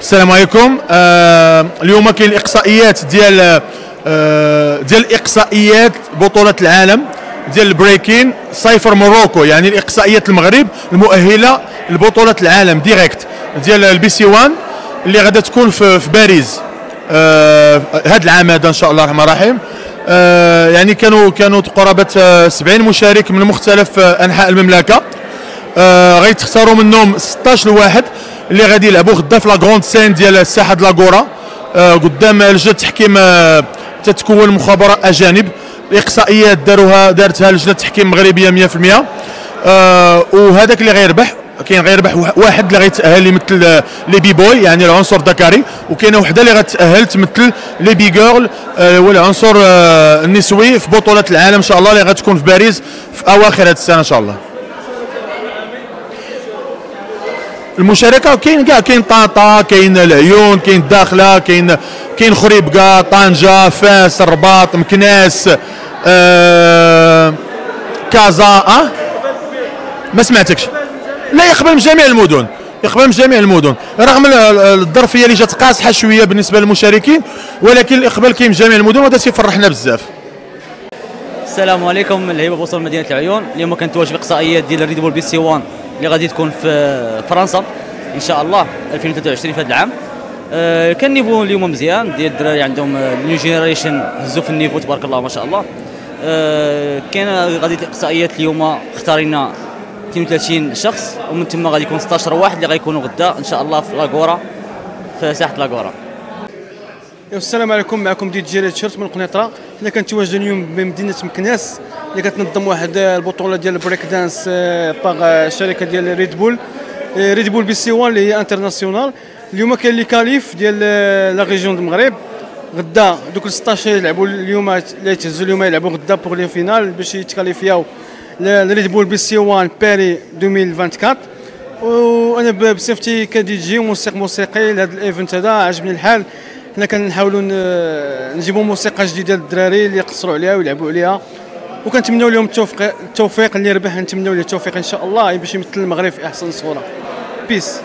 السلام عليكم. آه اليوم كاين الإقصائيات ديال ديال الاقصائيات بطولة العالم ديال ال breaking cypher Morocco يعني الإقصائيات المغرب المؤهلة لبطولة العالم directe ديال ال BC 1 اللي غادا تكون في, في باريس. آه هذا العام هذا إن شاء الله الرحمن الرحيم. آه يعني كانوا كانوا قرابة 70 مشارك من مختلف أنحاء المملكة. آه غيتختاروا منهم 16 واحد اللي غادي يلعبوا غدا في la scène ديال الساحة ديال لاكورا آه قدام لجنه التحكيم آه تتكون من خبراء أجانب الاقصائيات داروها دارتها لجنة تحكيم مغربية 100% آه وهذاك اللي غيربح كاين غيربح واحد اللي غيتأهل يمثل les B-boys يعني العنصر الذكري وكاينة وحدة اللي غتأهل تمثل les B-girls آه هو العنصر آه النسوي في بطولة العالم إن شاء الله اللي غتكون في باريس في أواخر هذه السنة إن شاء الله. المشاركة كاين كاع كاين طنطا كاين العيون كاين الداخلة كاين كاين خريبكا طنجة فاس الرباط مكناس آه كازا آه؟ ما سمعتكش؟ لا يقبل من جميع المدن يقبل من جميع المدن. رغم الظرفية اللي جات قاصحة شوية بالنسبة للمشاركين ولكن الاقبال كاين من جميع المدن وهذا تيفرحنا بزاف. السلام عليكم الهيبه بوصل مدينة العيون. اليوم كنتواجد في اقصائيات ديال ال Red Bull BC 1 اللي غادي تكون في فرنسا إن شاء الله 2023 في هذا العام. أه كان ال niveau اليوم مزيان ديال الدراري عندهم new generation هزوا في ال niveau تبارك الله ما شاء الله. أه كاين غادي الاقصائيات اليوم اختارينا 32 شخص ومن ثم غادي يكون 16 واحد اللي غيكونوا غدا إن شاء الله في لاكورا في ساحة لاكورا السلام عليكم معكم دي جي تشيرت من قنيطرة. حنا كنتواجدوا اليوم بمدينة مكناس اللي كتنظم واحد البطولة ديال ال breakdance par شركة ديال Red Bull Red Bull BC 1 اللي هي internationale اليوم كاين les qualifs ديال la région المغرب غدا دوك 16 يلعبوا اليوم اللي تهزوا اليوم يلعبوا غدا pour les finales باش يتكاليفياو ل Red Bull BC 1 باري 2024 وأنا بصفتي كدي جي موسيقى موسيقي لهذا ال event هذا عجبني الحال. حنا كنحاولوا نجيبوا موسيقى جديدة للدراري اللي يقصروا عليها ويلعبوا عليها. وكنتمنوا لهم التوفيق التوفيق اللي ربح نتمنوا له التوفيق إن شاء الله باش يمثل المغرب في أحسن صورة. بيس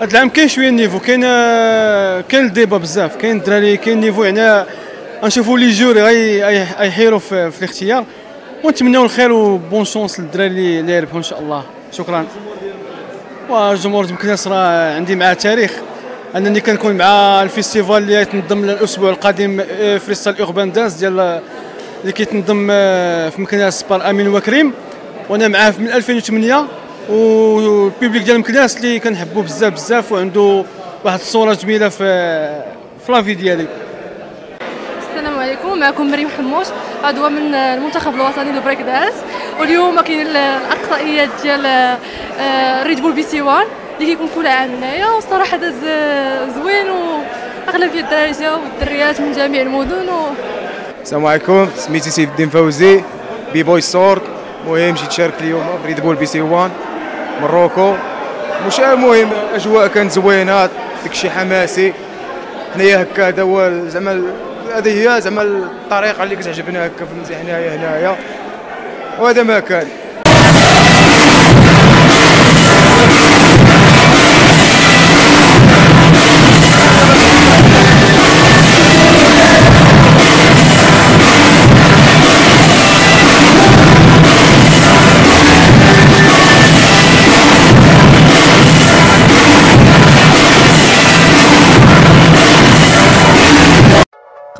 هذا العام كاين شوية ال niveau كاين كاين ال débat بزاف كاين الدراري كاين ال niveau يعني غنشوفوا les jurys غيحيروا في, في الاختيار. ونتمنوا الخير و bonne chance للدراري اللي يربحوا إن شاء الله. شكرا. والجمهور مكناس راه عندي معاه تاريخ. أنني كنكون مع ال festival اللي يتنظم الأسبوع القادم Freestyle Urban Dance ديال اللي كيتنظم في مكناس par أمين وكريم. وأنا معاه من 2008 وال public ديال مكناس اللي كنحبو بزاف بزاف وعنده واحد الصورة جميلة في في la vie ديالي. السلام عليكم معكم مريم حموش. عضوه من المنتخب الوطني للبريك دانس. واليوم كاين الاقصائيات ديال Red Bull BC 1 اللي كيكون كل عام هنايا. والصراحة داز زوين واغلبيه الدراري جاو والدريات من جميع المدن و... السلام عليكم سميتي سيف الدين فوزي B-boy سورد المهم جيت شارك اليوم في Red Bull BC 1 Morocco. مش المهم أجواء كانت زوينة داكشي حماسي. حنايا هكا هذا هو زعما هذه هي زعما الطريقة اللي كتعجبنا هكا في هنايا هنايا. وهذا ما كان.